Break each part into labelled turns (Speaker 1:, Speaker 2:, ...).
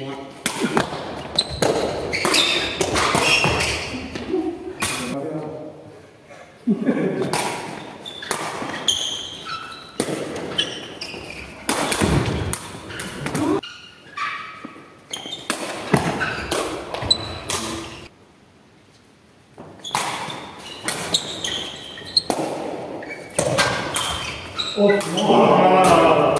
Speaker 1: Oh, wow.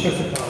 Speaker 1: principal.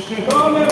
Speaker 1: She can't.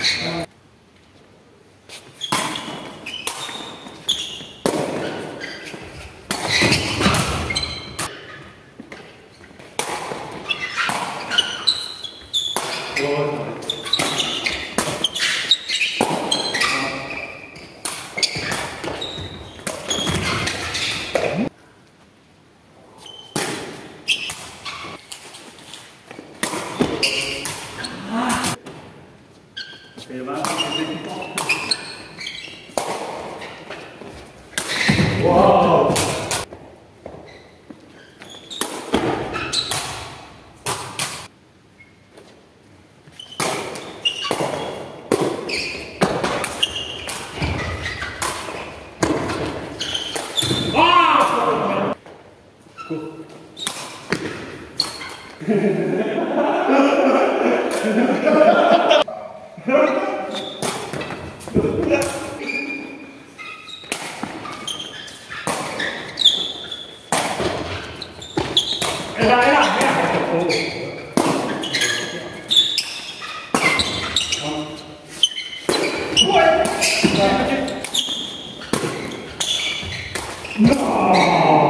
Speaker 1: Amém. No!